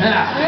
没